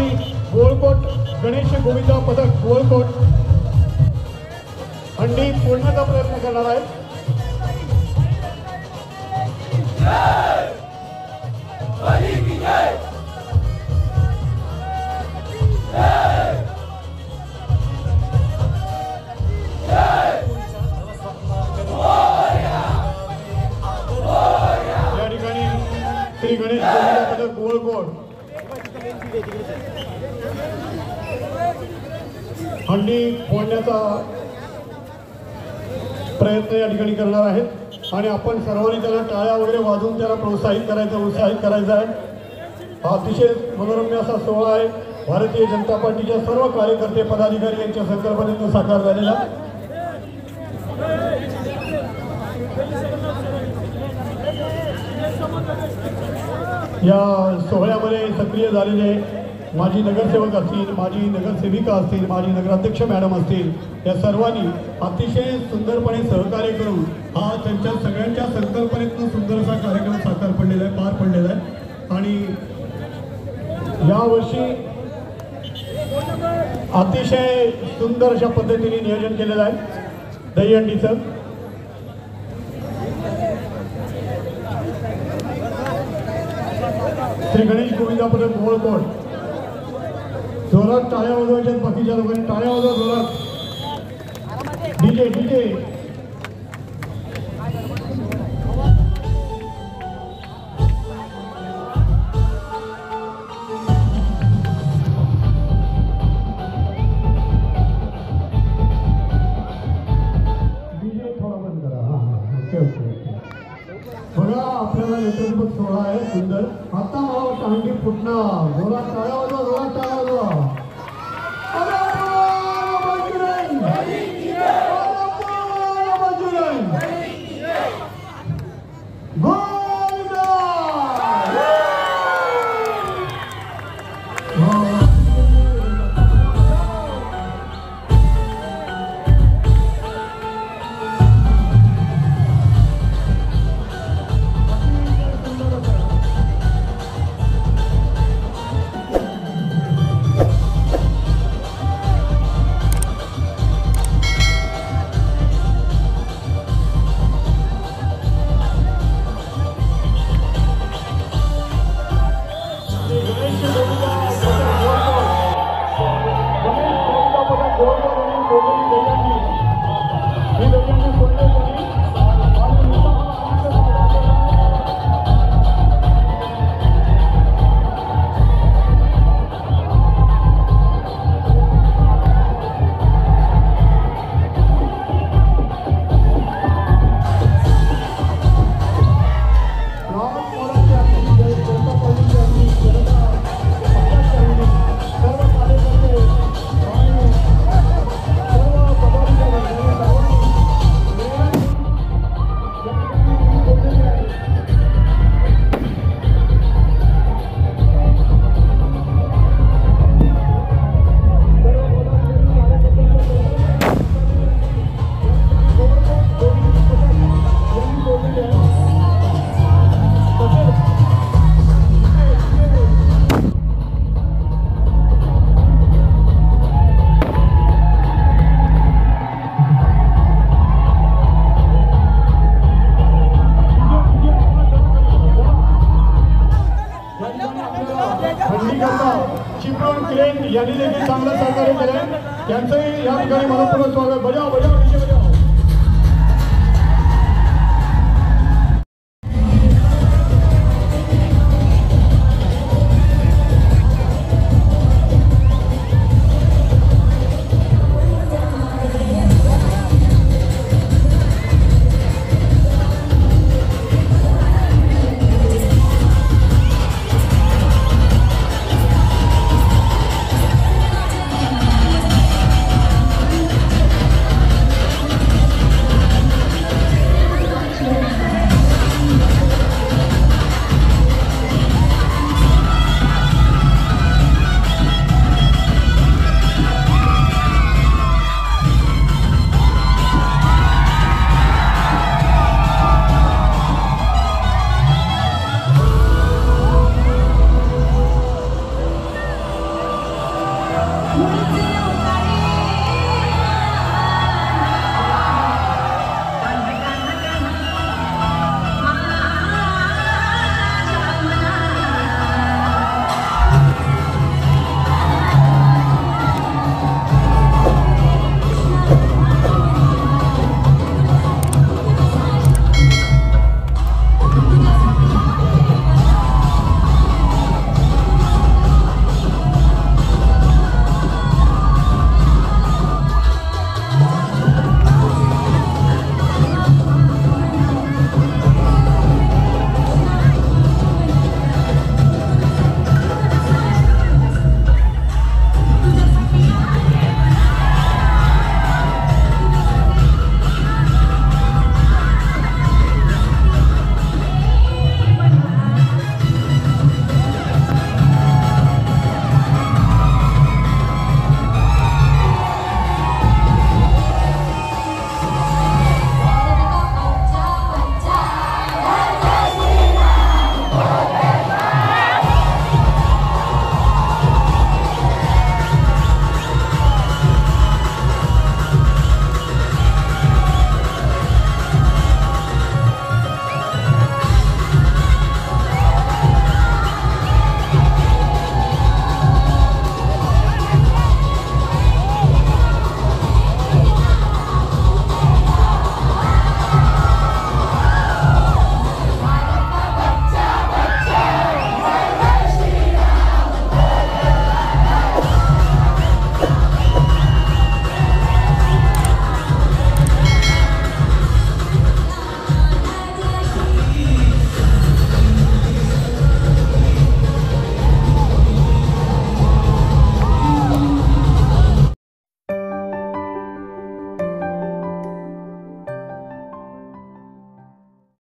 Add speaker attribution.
Speaker 1: ठिकाणी गोळकोट गणेश गोविंदा पदक गोळकोट. हंडी फोडण्याचा प्रयत्न करणार आहे या ठिकाणी श्री गणेश गोविंदा पदक गोळकोट. हंडी फोडण्याचा प्रयत्न या ठिकाणी करणार आहेत. आणि आपण सर्वांनी त्याला टाळ्या वगैरे वाजवून त्याला प्रोत्साहित करायचं उत्साहित करायचं आहे. हा अतिशय मनोरम्य असा सोहळा आहे. भारतीय जनता पार्टीच्या सर्व कार्यकर्ते पदाधिकारी यांच्या संकल्पनेतून साकार झालेला. या सोहळ्यामध्ये सक्रिय झालेले माजी नगरसेवक असतील माजी नगरसेविका असतील माजी नगराध्यक्ष मॅडम असतील या सर्वांनी अतिशय सुंदरपणे सहकार्य करून हा त्यांच्या सगळ्यांच्या संकल्पनेतून सुंदरसा कार्यक्रम साकार पडलेला आहे पार पडलेला आहे. आणि यावर्षी अतिशय सुंदर अशा पद्धतीने नियोजन केलेलं आहे दहीहंडीचं. श्री गणेश गोविंदापर्यंत पदक गोळकोट जोरात टाळ्या वाजवायच्या बाकीच्या लोकांनी. टाळ्या वाजवा जोरात. DJ DJ. फुटणार जोरात टाळ्या वाजवा क्रेन देखील चांगलं सहकार्य केलं. त्यांचंही या ठिकाणी मनपूर्वक स्वागत. बजाव बजाव